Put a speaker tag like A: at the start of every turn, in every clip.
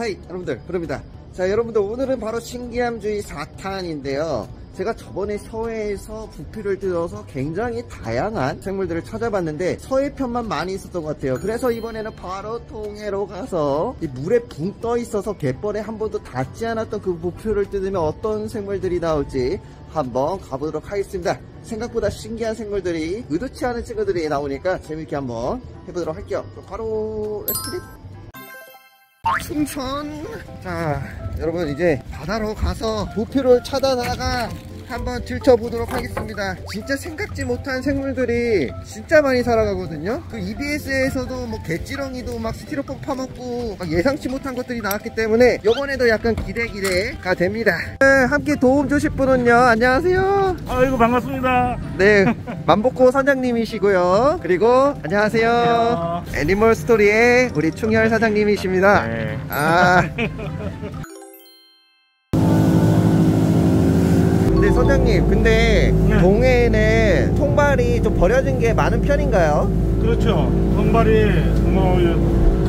A: 하이 여러분들. 그럽니다. 자 여러분들 오늘은 바로 신기함주의 4탄인데요. 제가 저번에 서해에서 부피를 들어서 굉장히 다양한 생물들을 찾아봤는데 서해 편만 많이 있었던 것 같아요. 그래서 이번에는 바로 통해로 가서 이 물에 붕 떠 있어서 갯벌에 한 번도 닿지 않았던 그 부표를 뜯으면 어떤 생물들이 나올지 한번 가보도록 하겠습니다. 생각보다 신기한 생물들이 의도치 않은 친구들이 나오니까 재밌게 한번 해보도록 할게요. 바로 렛츠릿 충천. 자 여러분 이제 바다로 가서 부표를 찾아다가 한번 들춰보도록 하겠습니다 진짜 생각지 못한 생물들이 진짜 많이 살아가거든요 그 EBS에서도 뭐 개찌렁이도 막 스티로폼 파먹고 막 예상치 못한 것들이 나왔기 때문에 이번에도 약간 기대 기대가 됩니다 네, 함께 도움 주실 분은요 안녕하세요
B: 아이고 반갑습니다.
A: 네 만복고 선장님이시고요 그리고 안녕하세요
B: 안녕하세요.
A: 애니멀 스토리의 우리 충혈 사장님이십니다
B: 네.
A: 아. 선장님, 근데
B: 네.
A: 동해에는 통발이 좀 버려진 게 많은 편인가요?
B: 그렇죠. 선발이 뭐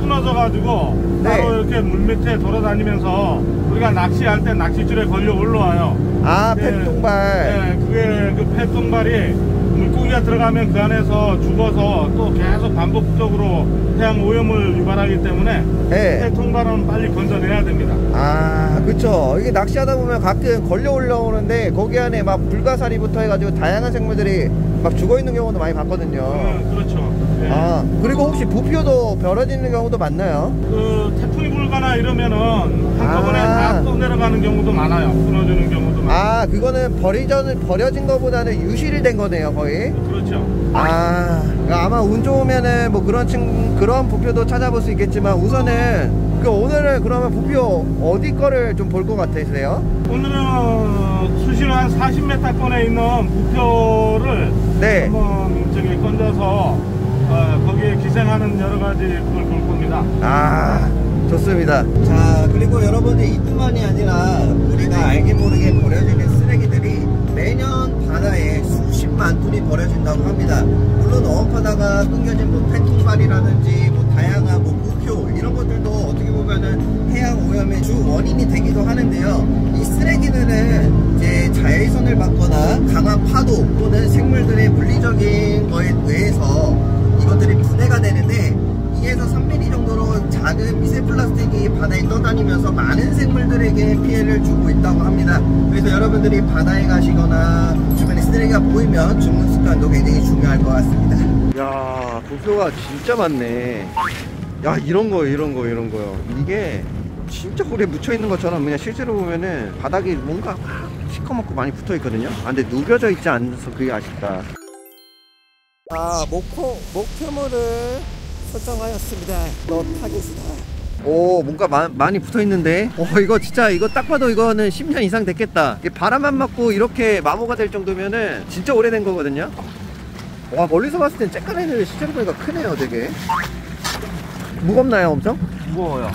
B: 끊어져 가지고
A: 네.
B: 따로 이렇게 물 밑에 돌아다니면서 우리가 낚시할 때 낚시줄에 걸려 올라와요.
A: 아,
B: 네.
A: 펫통발.
B: 네, 그게 그 폐통발이 물고기가 들어가면 그 안에서 죽어서 또 계속 반복적으로 해양 오염을 유발하기 때문에
A: 네.
B: 폐통발은 빨리 건져내야 됩니다.
A: 아, 그쵸. 이게 낚시하다 보면 가끔 걸려 올라오는데 거기 안에 막 불가사리부터 해가지고 다양한 생물들이 막 죽어 있는 경우도 많이 봤거든요.
B: 음, 그렇죠. 네.
A: 아, 그리고 혹시 부피도 버려지는 경우도 많나요?
B: 그 태풍이 불거나 이러면은 한꺼번에
A: 아.
B: 다또 내려가는 경우도 많아요. 끊어지는 경우도 많아요.
A: 아, 그거는 버리전, 버려진 거보다는 유실된 거네요, 거의.
B: 그렇죠.
A: 아, 그러니까 아마 운 좋으면은 뭐 그런 친 그런 부표도 찾아볼 수 있겠지만 우선은 그 오늘은 그러면 부표 어디 거를 좀 볼 것 같으세요?
B: 오늘은 수심 한 40m권에 있는 부표를
A: 네.
B: 한번 저기 건져서 어, 거기에 기생하는 여러 가지 그걸 볼 겁니다.
A: 아, 좋습니다. 자, 그리고 여러분들 이뿐만이 아니라 우리가 알게 모르게 버려지는 쓰레기들이 매년 바다에 수십만 톤이 버려진다고 합니다. 물론 어업하다가 끊겨진 뭐 펜통발이라든지 정도로 작은 미세 플라스틱이 바다에 떠다니면서 많은 생물들에게 피해를 주고 있다고 합니다. 그래서 여러분들이 바다에 가시거나 주변에 쓰레기가 보이면 줍는 습관도 굉장히 중요할 것 같습니다. 야, 도표가 진짜 많네. 야, 이런 거, 이런 거, 이런 거요. 이게 진짜 고래 묻혀 있는 것처럼 그냥 실제로 보면은 바닥에 뭔가 막 시커멓고 많이 붙어 있거든요. 아, 근데 누겨져 있지 않아서 그게 아쉽다. 아, 목표, 목표물을 설정하였습니다. 너 타겟이다. 오, 뭔가 마- 많이 붙어 있는데. 어, 이거 진짜, 이거 딱 봐도 이거는 10년 이상 됐겠다. 이게 바람만 맞고 이렇게 마모가 될 정도면은 진짜 오래된 거거든요. 와, 멀리서 봤을 땐 쬐까했는데 실제로 보니까 크네요, 되게. 무겁나요, 엄청?
B: 무거워요.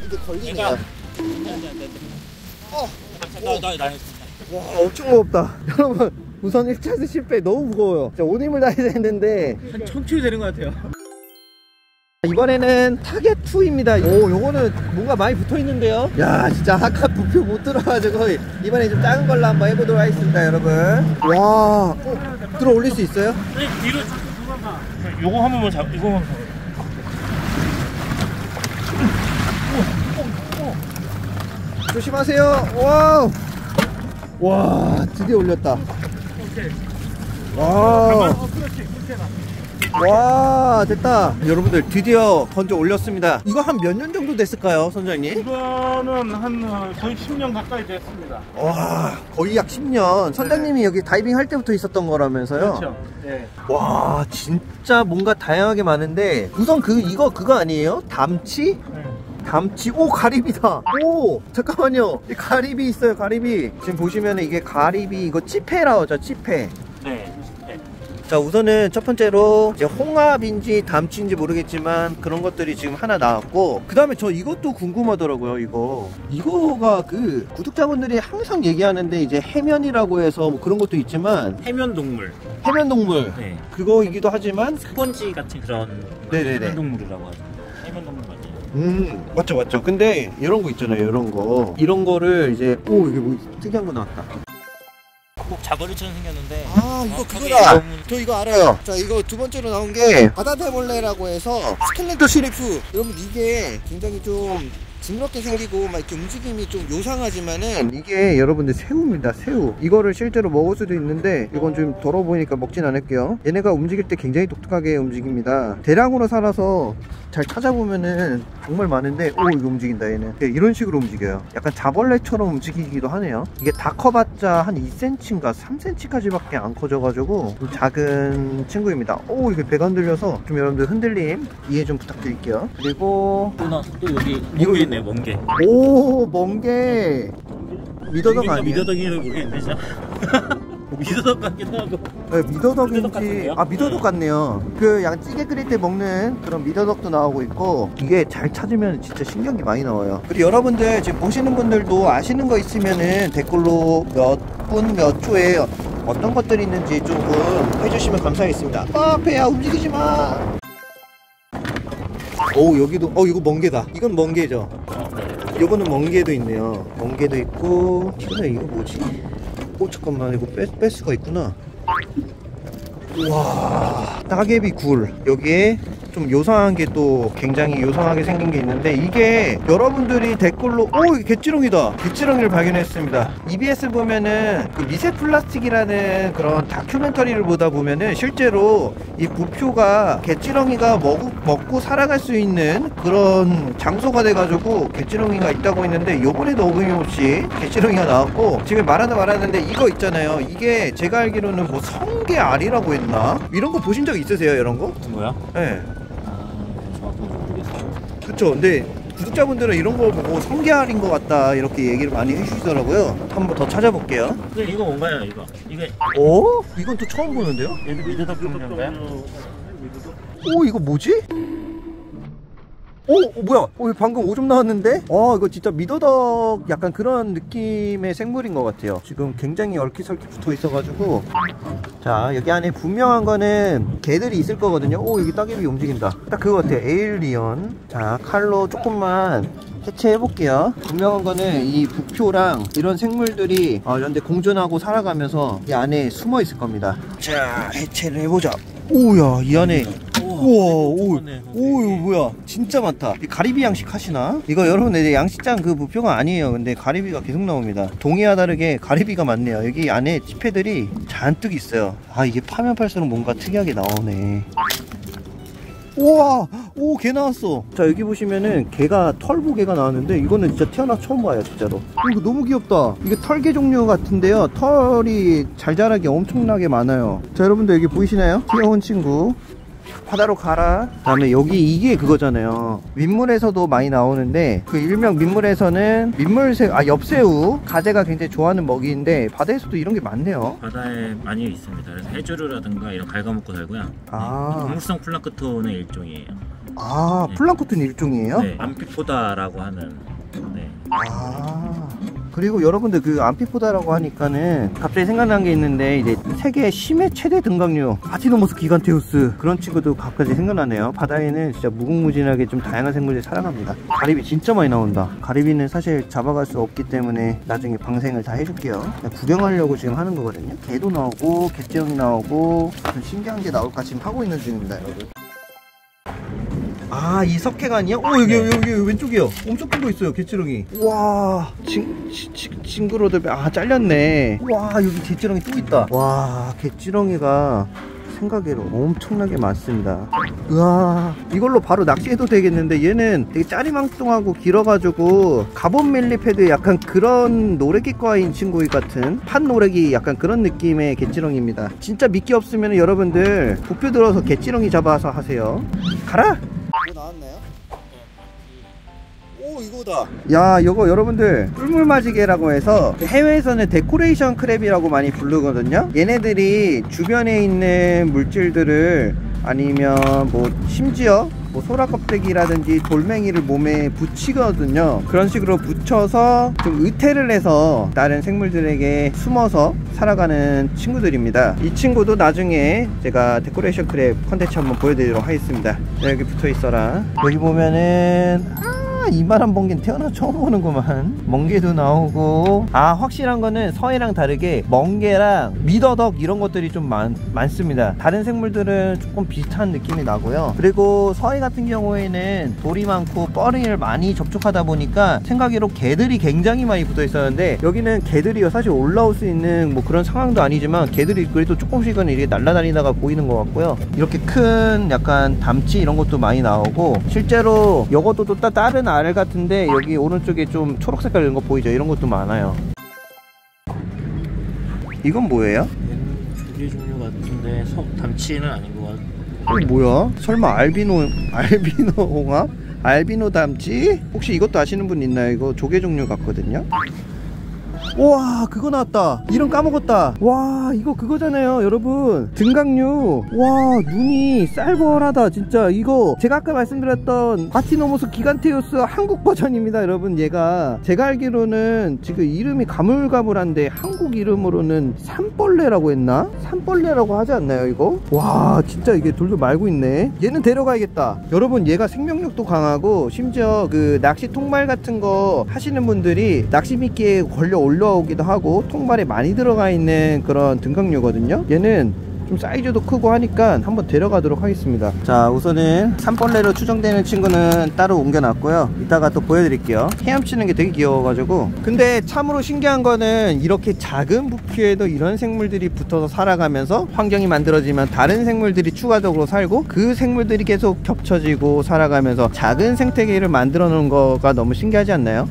A: 근데 걸리네 요. 어,
C: 나, 나, 나,
A: 와, 엄청 무겁다. 여러분, 우선 1차에서 실패 너무 무거워요. 진짜 온 힘을 다해야 되는데.
C: 한 천킬로 되는 것 같아요.
A: 이번에는 타겟2입니다. 오, 요거는 뭔가 많이 붙어 있는데요. 야, 진짜 아까 부표 못 들어가지고 이번에 좀 작은 걸로 한번 해보도록 하겠습니다, 여러분. 와, 어, 들어 올릴 수 있어요?
C: 뒤로 요거 한 번만 잡, 이거 한 번.
A: 조심하세요. Wow. 와, 드디어 올렸다. 와.
B: 어, 그렇지.
A: 와, 됐다. 여러분들 드디어 건져 올렸습니다. 이거 한 몇 년 정도 됐을까요, 선장님?
B: 이거는 한 어, 거의 10년 가까이 됐습니다.
A: 와, 거의 약 10년. 선장님이 여기 다이빙 할 때부터 있었던 거라면서요?
B: 그렇죠. 네.
A: 와 진짜 뭔가 다양하게 많은데 우선 그 이거 그거 아니에요? 담치?
B: 네.
A: 담치 오 가리비다 오 잠깐만요 이 가리비 있어요 가리비 지금 보시면 이게 가리비 이거 찌페라고 하죠 찌페
C: 네. 네.
A: 자 우선은 첫 번째로 이제 홍합인지 담치인지 모르겠지만 그런 것들이 지금 하나 나왔고 그 다음에 저 이것도 궁금하더라고요 이거 이거가 그 구독자분들이 항상 얘기하는데 이제 해면이라고 해서 뭐 그런 것도 있지만
C: 해면 동물.
A: 해면 동물
C: 네.
A: 그거이기도 하지만
C: 스펀지 같은 그런
A: 네네네.
C: 해면 동물이라고 하죠.
A: 음 맞죠 맞죠. 근데 이런 거 있잖아요 이런 거. 이런 거를 이제 오 이게 뭐 특이한 거 나왔다.
C: 꼭 자버리처럼 생겼는데.
A: 아 이거
C: 정확하게
A: 그거다.
C: 이런-
A: 저 이거 알아요. 자 이거 두 번째로 나온 게 바다대벌레라고 해서 스켈레토 시리프 여러분 이게 굉장히 좀 징그럽게 생기고 막 이렇게 움직임이 좀 요상하지만은 이게 여러분들 새우입니다 새우. 이거를 실제로 먹을 수도 있는데 이건 좀 더러워 보이니까 먹진 않을게요. 얘네가 움직일 때 굉장히 독특하게 움직입니다. 대량으로 살아서 잘 찾아보면은 정말 많은데 오 이거 움직인다 얘는 네, 이런 식으로 움직여요. 약간 자벌레처럼 움직이기도 하네요. 이게 다 커봤자 한 2cm인가 3cm까지 밖에 안 커져가지고 좀 작은 친구입니다. 오 이게 배가 흔들려서 좀 여러분들 흔들림 이해 좀 부탁드릴게요. 그리고
C: 또, 나, 또 여기
A: 이거-
C: 있네, 멍게.
A: 오 멍게 미더덕 아니에요?
C: 미더덕이라고 모르겠는데, 진짜. 미더덕 같기도 하고.
A: 네, 미더덕인지
C: 미더덕?
A: 아 미더덕
C: 네.
A: 같네요 그 양 찌개 끓일 때 먹는 그런 미더덕도 나오고 있고 이게 잘 찾으면 진짜 신기한 게 많이 나와요 그리고 여러분들 지금 보시는 분들도 아시는 거 있으면은 댓글로 몇 분 몇 초에 어떤 것들이 있는지 조금 해주시면 감사하겠습니다 아 배야 움직이지 마 오, 여기도, 어, 이거 멍게다. 이건 멍게죠. 요거는 멍게도 있네요. 멍게도 있고, 근데 이거 뭐지? 오, 잠깐만, 이거 뺄, 뺄 수가 있구나. 우와, 따개비 굴. 여기에 좀 요상한 게 또 굉장히 요상하게 생긴 게 있는데 이게 여러분들이 댓글로 오 이게 개찌렁이다 개찌렁이를 발견했습니다 EBS 보면은 그 미세 플라스틱이라는 그런 다큐멘터리를 보다 보면은 실제로 이 부표가 개찌렁이가 먹, 먹고 살아갈 수 있는 그런 장소가 돼가지고 개찌렁이가 있다고 했는데 요번에도 어김없이 개찌렁이가 나왔고 지금 말하다 말하는데 이거 있잖아요 이게 제가 알기로는 뭐 성게알이라고 했나 이런 거 보신 적 있으세요 이런 거?
C: 거야?
A: 네. 그쵸 근데 구독자분들은 이런 거 보고 성게알인 것 같다 이렇게 얘기를 많이 해주시더라고요 한번 더 찾아볼게요
C: 근데 이거 뭔가요, 이거? 이게
A: 오? 이건 또 처음 보는데요?
C: 얘도 미더덕 종류인가요?
A: 오 이거 뭐지? 오, 어, 뭐야? 어, 방금 오줌 나왔는데? 어, 이거 진짜 미더덕 약간 그런 느낌의 생물인 것 같아요. 지금 굉장히 얼키설키 붙어 있어가지고. 자, 여기 안에 분명한 거는 개들이 있을 거거든요. 오, 여기 따개비 움직인다. 딱 그거 같아요. 에일리언. 자, 칼로 조금만 해체해 볼게요. 분명한 거는 이 부표랑 이런 생물들이 어, 이런데 공존하고 살아가면서 이 안에 숨어 있을 겁니다. 자, 해체를 해보자. 오야, 이 안에 우와, 오,
C: 똑같네,
A: 오, 이거 뭐야? 진짜 많다. 이 가리비 양식 하시나? 이거 여러분, 내 양식장 그 부표가 아니에요. 근데 가리비가 계속 나옵니다. 동해와 다르게 가리비가 많네요. 여기 안에 지폐들이 잔뜩 있어요. 아, 이게 파면 팔수록 뭔가 특이하게 나오네. 우와, 오, 개 나왔어. 자, 여기 보시면은 개가 털보개가 나왔는데 이거는 진짜 태어나 처음 봐요, 진짜로. 어, 이거 너무 귀엽다. 이게 털개 종류 같은데요. 털이 잘 자라게 엄청나게 많아요. 자, 여러분들 여기 보이시나요? 귀여운 친구. 바다로 가라. 다음에 여기 이게 그거잖아요. 민물에서도 많이 나오는데 그 일명 민물에서는 민물새 아 엽새우 가재가 굉장히 좋아하는 먹이인데 바다에서도 이런 게 많네요.
C: 바다에 많이 있습니다. 그래서 해조류라든가 이런 갉아먹고 살고요.
A: 아.
C: 동물성 플랑크톤의 일종이에요.
A: 아 플랑크톤 일종이에요?
C: 네, 암피포다라고 하는. 네.
A: 아 그리고 여러분들 그 암피포다라고 하니까는 갑자기 생각난 게 있는데 이제 세계 심해 최대 등강류 아티노모스 기간테우스 그런 친구도 갑자기 생각나네요. 바다에는 진짜 무궁무진하게 좀 다양한 생물들이 살아갑니다. 가리비 진짜 많이 나온다. 가리비는 사실 잡아갈 수 없기 때문에 나중에 방생을 다 해줄게요. 구경하려고 지금 하는 거거든요. 개도 나오고 개찌형이 나오고 좀 신기한 게 나올까 지금 하고 있는 중입니다 여러분 아, 이 아니야? 오, 여기,
C: 네.
A: 여기, 여기, 왼쪽이요. 엄청 큰 거 있어요, 개치렁이. 와, 징, 치, 치, 징그러들, 아, 잘렸네. 와, 여기 개치렁이 또 있다. 와, 개치렁이가 생각외로 엄청나게 많습니다. 우와, 이걸로 바로 낚시해도 되겠는데, 얘는 되게 짜리망뚱하고 길어가지고, 가본 멜리패드 약간 그런 노래기과인 친구 같은, 판 노래기 약간 그런 느낌의 개치렁입니다. 진짜 미끼 없으면 여러분들, 부표 들어서 개치렁이 잡아서 하세요. 가라! 이거다. 야 이거 여러분들 뿔물맞이게라고 해서 해외에서는 decoration crab이라고 많이 부르거든요. 얘네들이 주변에 있는 물질들을 아니면 뭐 심지어 뭐 소라 껍데기라든지 돌멩이를 몸에 붙이거든요. 그런 식으로 붙여서 좀 의태를 해서 다른 생물들에게 숨어서 살아가는 친구들입니다. 이 친구도 나중에 제가 decoration crab 컨텐츠 한번 보여드리도록 하겠습니다. 네, 여기 붙어 있어라. 여기 보면은 아 이만한 번개는 태어나 처음 보는구만. 멍게도 나오고. 아 확실한 거는 서해랑 다르게 멍게랑 미더덕 이런 것들이 좀 많, 많습니다. 다른 생물들은 조금 비슷한 느낌이 나고요. 그리고 서해 같은 경우에는 돌이 많고 뻘을 많이 접촉하다 보니까 생각외로 개들이 굉장히 많이 붙어 있었는데 여기는 개들이 사실 올라올 수 있는 뭐 그런 상황도 아니지만 개들이 그래도 조금씩은 이렇게 날아다니다가 보이는 것 같고요. 이렇게 큰 약간 담치 이런 것도 많이 나오고 실제로 이것도 또 따- 다른 알 같은데 여기 오른쪽에 좀 초록 색깔 이런 거 보이죠 이런 것도 많아요 이건 뭐예요?
C: 얘는 조개 종류 같은데 속 담치는 아닌 것 같아.
A: 이거 뭐야? 설마 알비노 알비노 홍합? 알비노 담치? 혹시 이것도 아시는 분 있나요? 이거 조개 종류 같거든요. 와 그거 나왔다. 이름 까먹었다. 와 이거 그거잖아요 여러분. 등강류. 와 눈이 쌀벌하다 진짜. 이거 제가 아까 말씀드렸던 바티노모스 기간테우스 한국 버전입니다 여러분. 얘가 제가 알기로는 지금 이름이 가물가물한데 한국 이름으로는 산벌레라고 했나? 산벌레라고 하지 않나요 이거? 와 진짜 이게 돌돌 말고 있네. 얘는 데려가야겠다. 여러분 얘가 생명력도 강하고 심지어 그 낚시 통발 같은 거 하시는 분들이 낚시 미끼에 걸려 올 라오기도 하고 통발에 많이 들어가 있는 그런 등강류거든요. 얘는 좀 사이즈도 크고 하니까 한번 데려가도록 하겠습니다. 자 우선은 산벌레로 추정되는 친구는 따로 옮겨놨고요. 이따가 또 보여드릴게요. 헤엄치는 게 되게 귀여워가지고. 근데 참으로 신기한 거는 이렇게 작은 부피에도 이런 생물들이 붙어서 살아가면서 환경이 만들어지면 다른 생물들이 추가적으로 살고 그 생물들이 계속 겹쳐지고 살아가면서 작은 생태계를 만들어 놓은 거가 너무 신기하지 않나요?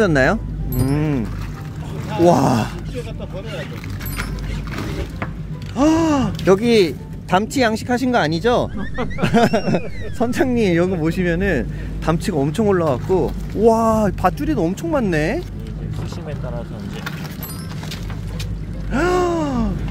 C: 끊었네.
A: 끊어졌나요? 음. 와. 아, 여기 담치 양식하신 거 아니죠? 선장님 여기 보시면은 담치가 엄청 올라왔고 와 밧줄이도 엄청 많네
C: 이제 수심에 따라서 이제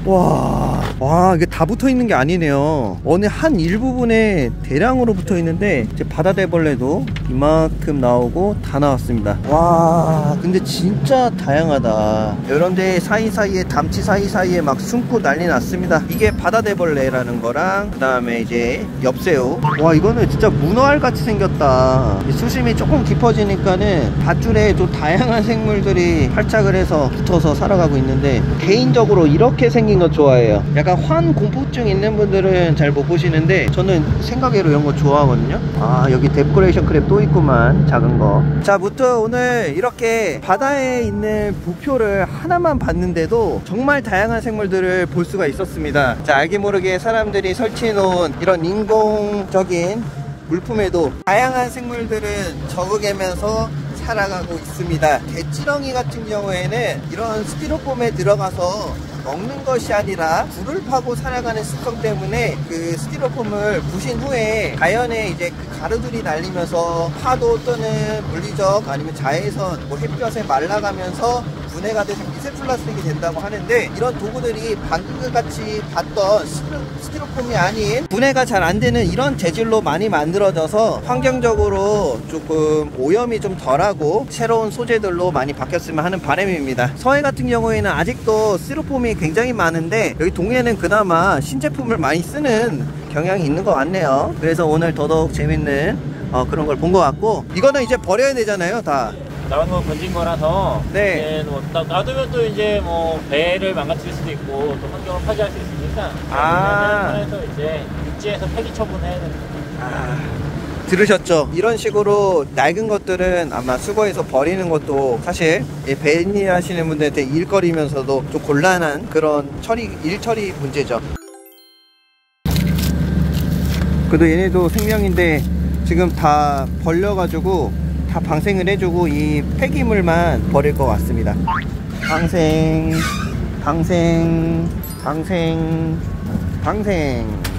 A: 와, 와 이게 다 붙어 있는 게 아니네요. 어느 한 일부분에 대량으로 붙어 있는데 이제 바다대벌레도 이만큼 나오고 다 나왔습니다. 와, 근데 진짜 다양하다. 이런데 사이사이에 담치 사이사이에 막 숨고 난리 났습니다. 이게 바다대벌레라는 거랑 그다음에 이제 엽새우. 와, 이거는 진짜 문어알 같이 생겼다. 이 수심이 조금 깊어지니까는 밧줄에 또 다양한 생물들이 활착을 해서 붙어서 살아가고 있는데 개인적으로 이렇게 생긴 거 좋아해요. 약간 환 공포증 있는 분들은 잘 못 보시는데 저는 생각외로 이런 거 좋아하거든요. 아 여기 데코레이션 크랩 또 있구만 작은 거. 자 무튼 오늘 이렇게 바다에 있는 부표를 하나만 봤는데도 정말 다양한 생물들을 볼 수가 있었습니다. 자 알게 모르게 사람들이 설치해 놓은 이런 인공적인 물품에도 다양한 생물들은 적응하면서 살아가고 있습니다. 개찌렁이 같은 경우에는 이런 스티로폼에 들어가서 먹는 것이 아니라 불을 파고 살아가는 습성 때문에 그 스티로폼을 부신 후에 자연에 이제 그 가루들이 날리면서 파도 또는 물리적 아니면 자외선 뭐 햇볕에 말라가면서 분해가 돼서 미세 플라스틱이 된다고 하는데 이런 도구들이 방금 같이 봤던 스티로- 스티로폼이 아닌 분해가 잘 안 되는 이런 재질로 많이 만들어져서 환경적으로 조금 오염이 좀 덜하고 새로운 소재들로 많이 바뀌었으면 하는 바람입니다. 서해 같은 경우에는 아직도 스티로폼이 굉장히 많은데 여기 동해는 그나마 신제품을 많이 쓰는 경향이 있는 것 같네요. 그래서 오늘 더더욱 재밌는 어, 그런 걸 본 것 같고 이거는 이제 버려야 되잖아요, 다.
C: 나온 거 건진 거라서
A: 네.
C: 이제 뭐 놔- 놔두면 또 이제 뭐 배를 망가뜨릴 수도 있고 또 환경을 파괴할 수 있으니까
A: 아.
C: 그래서 이제 육지에서 폐기 처분해야 됩니다.
A: 아, 들으셨죠? 이런 식으로 낡은 것들은 아마 수거해서 버리는 것도 사실 예, 밴일 하시는 분들한테 일거리면서도 좀 곤란한 그런 처리, 일 처리 문제죠. 그래도 얘네도 생명인데 지금 다 벌려가지고 다 방생을 해주고 이 폐기물만 버릴 것 같습니다. 방생, 방생, 방생, 방생.